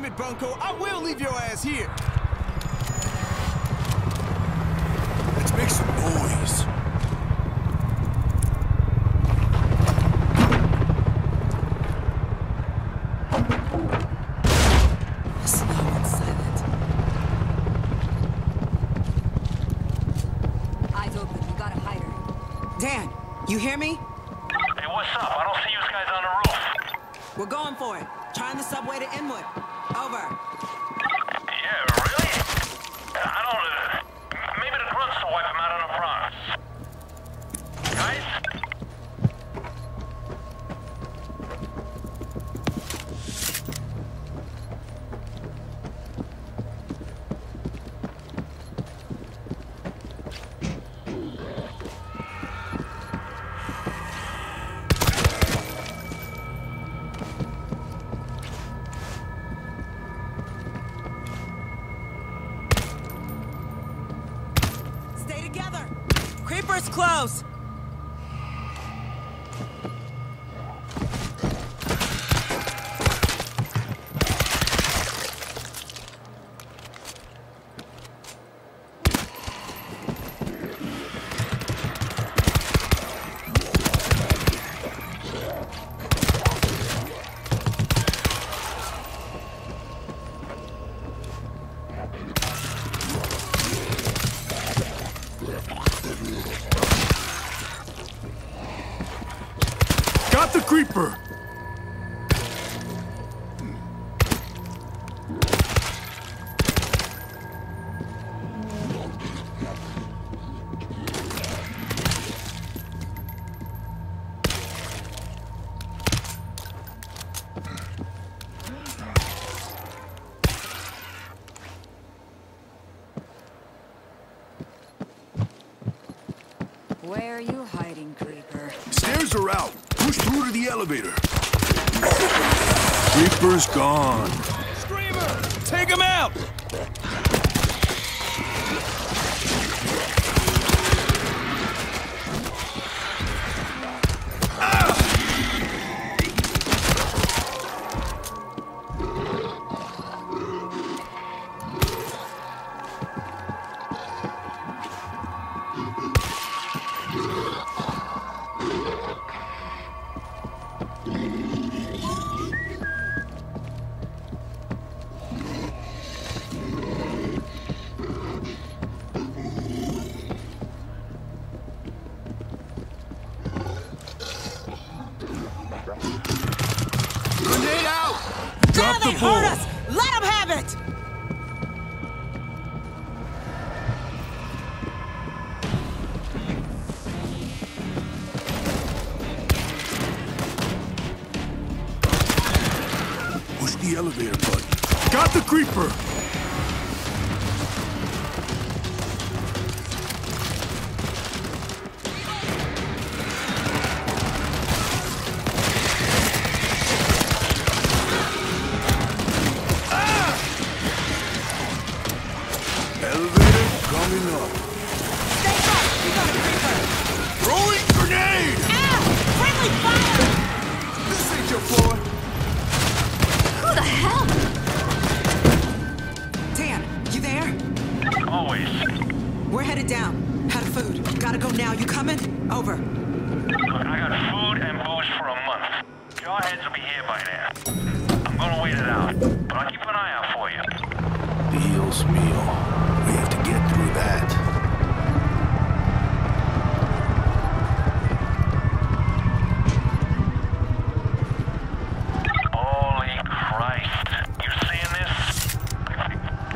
damn it, Bunko. I will leave your ass here. Let's make some noise. Slow silent. Eyes open. We got a hider. Dan, you hear me? Hey, what's up? I don't see you guys on the roof. We're going for it. Trying the subway to Inwood. Over. Close. Got the creeper! Out! Grenade out! Drop now the they ball. heard us. Let them have it.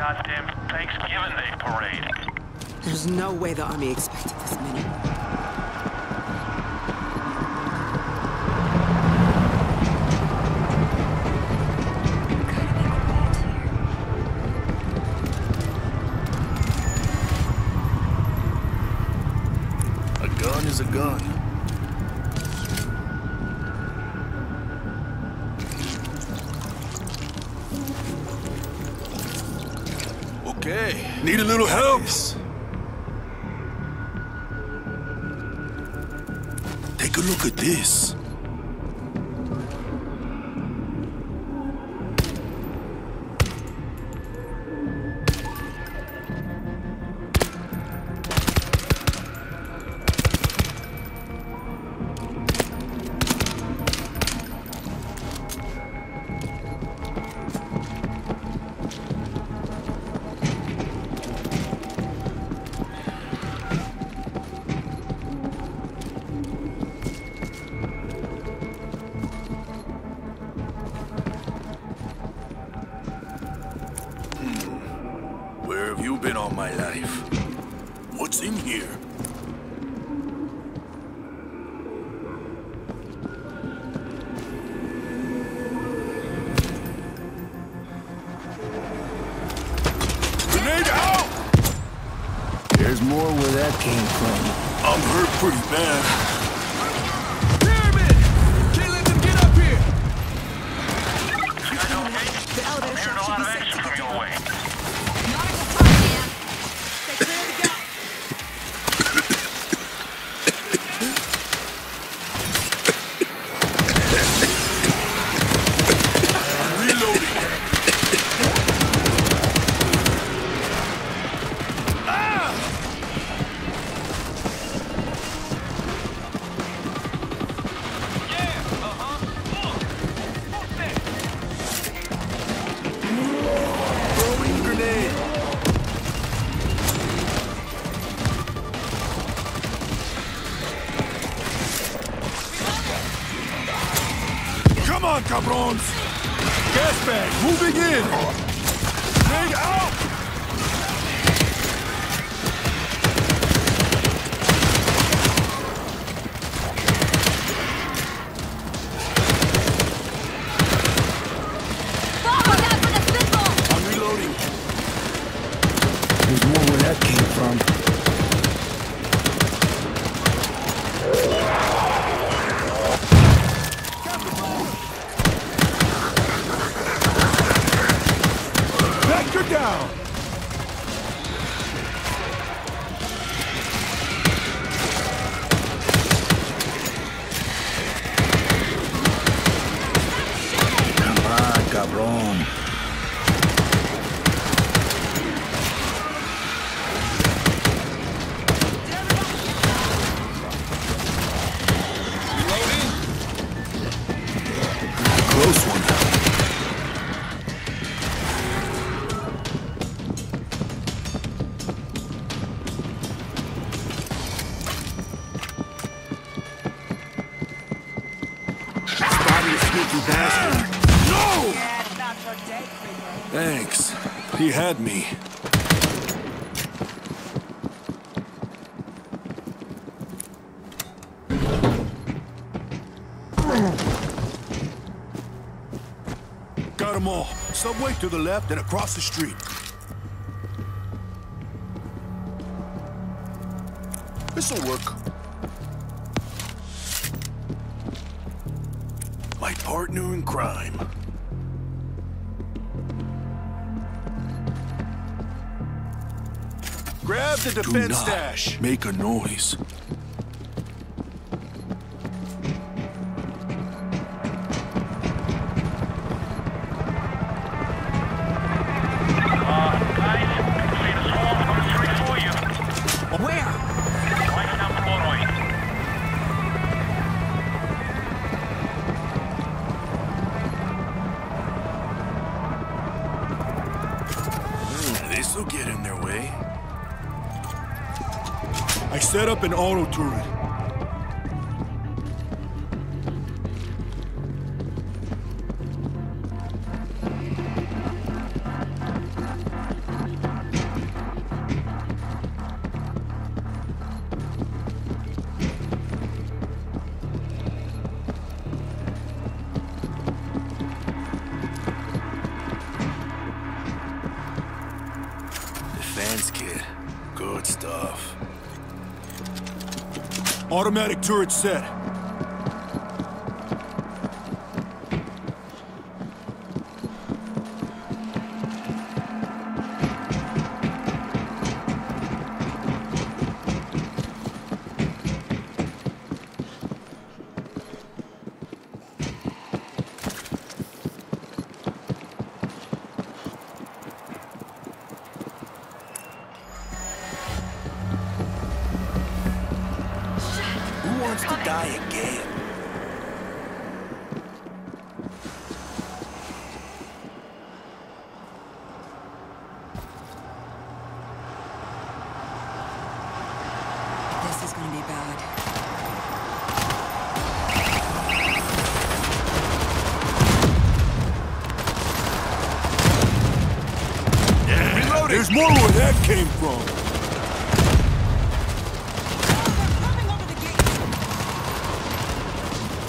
Goddamn Thanksgiving Day parade. There's no way the army expected this many. Gotta be quiet here. A gun is a gun. Little help? Take a look at this. Came from. I'm hurt pretty bad. From. Had me. Got them all. Subway to the left and across the street. This'll work. My partner in crime. Grab the Do not stash. make a noise. Set up an auto turret. Automatic turret set. More where that came from.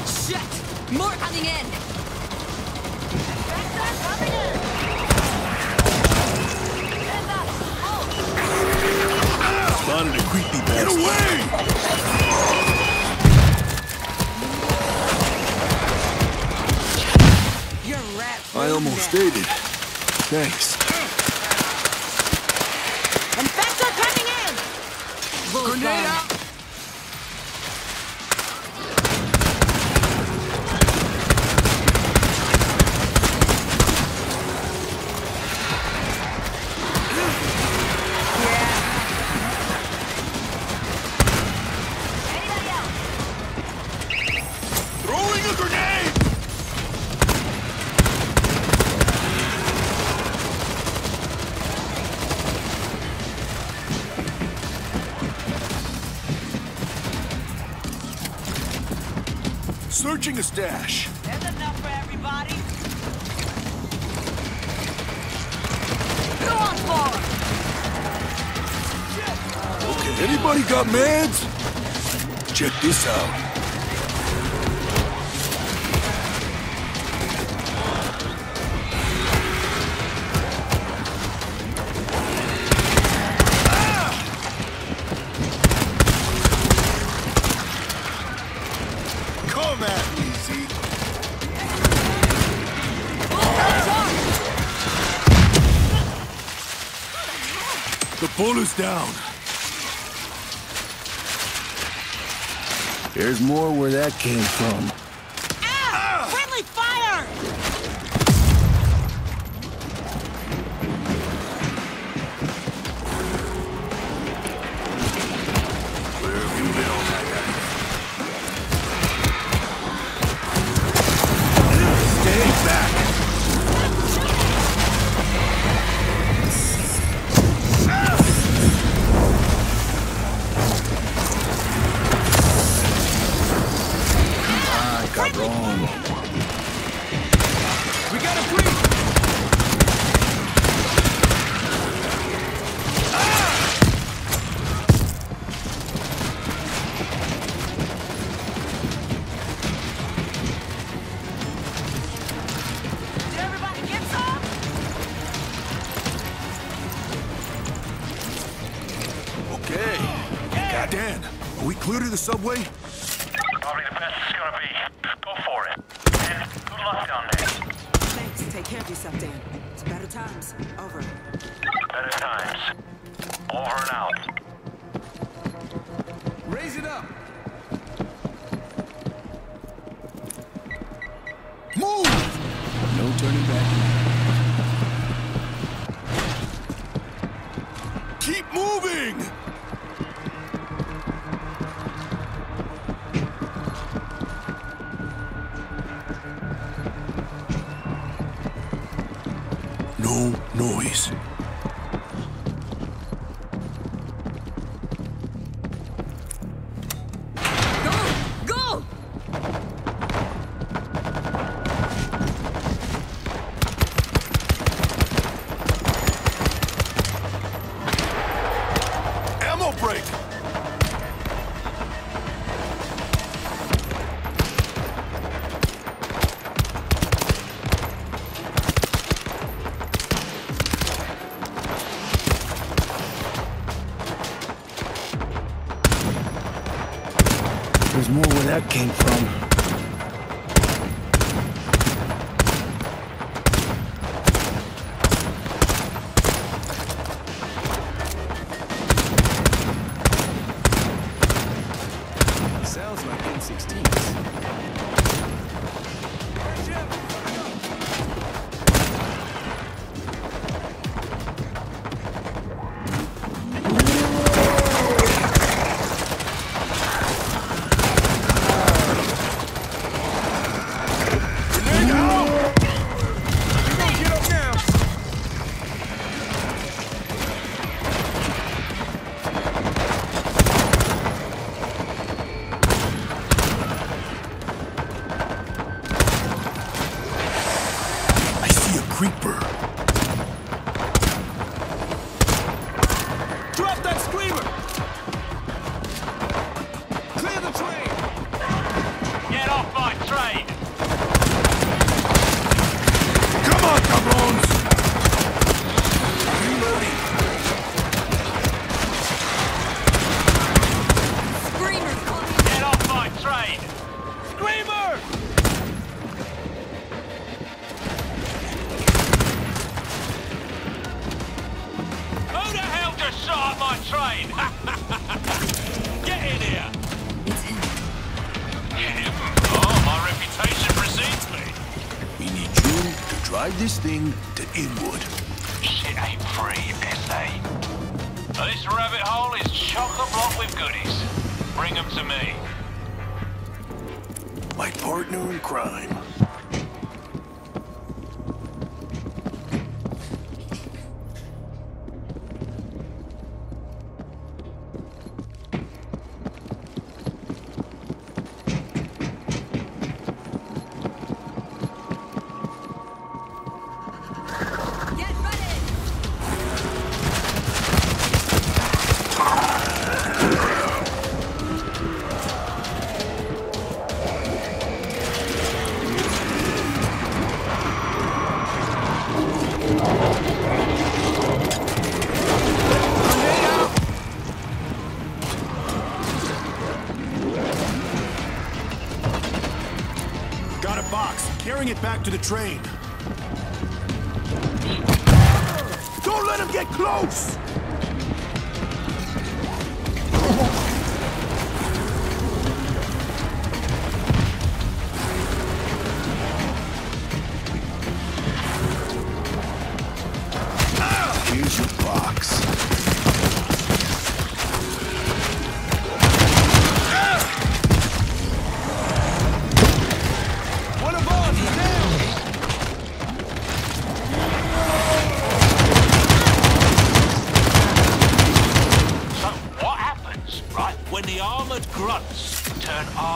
Shit! More coming in! Spotted a creepy Get away! You're rat. I almost it. Thanks. Infector coming in! Grenade out! Searching a stash. There's enough for everybody. Go on forward! Okay, anybody got meds? Check this out. The bull is down. There's more where that came from. The subway? Probably the best it's gonna be. Go for it. And good luck down there. Thanks. Take care of yourself, Dan. It's better times. Over. Better times. Over and out. Raise it up! Move! No turning back. Break! Chock-a-block with goodies. Bring them to me. My partner in crime. To the train. Don't let him get close!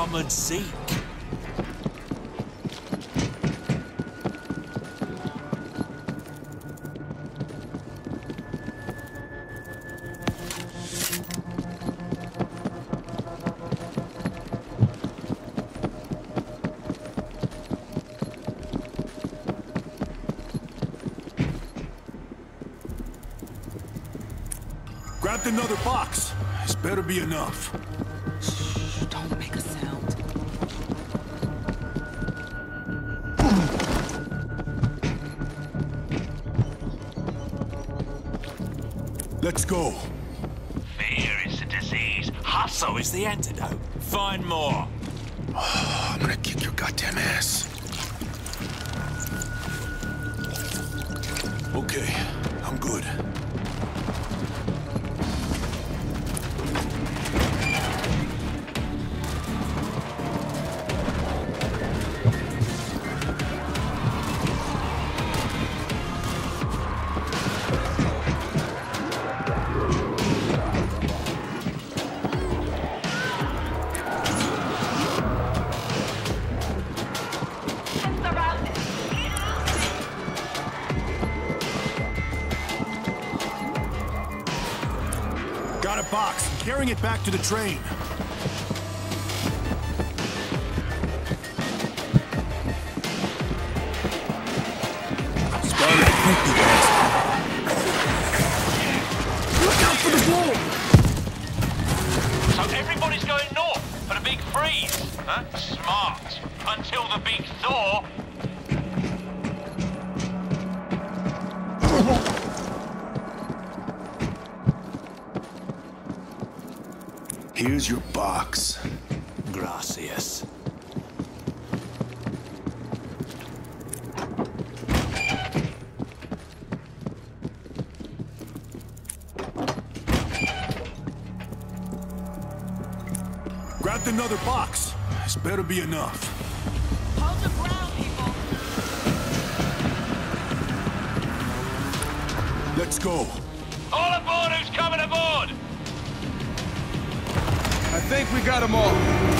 Turn armored Zeke? Grabbed another box. This better be enough. Let's go. Fear is the disease. Hustle is the antidote. Find more. I'm gonna kick your goddamn ass. Okay, I'm good. It back to the train. Look out for the wall! So everybody's going north for the big freeze. Huh? Smart. Until the big thaw. Here's your box. Gracias. Grabbed another box. This better be enough. Hold your ground, people! Let's go. All aboard who's coming aboard! Think we got them all.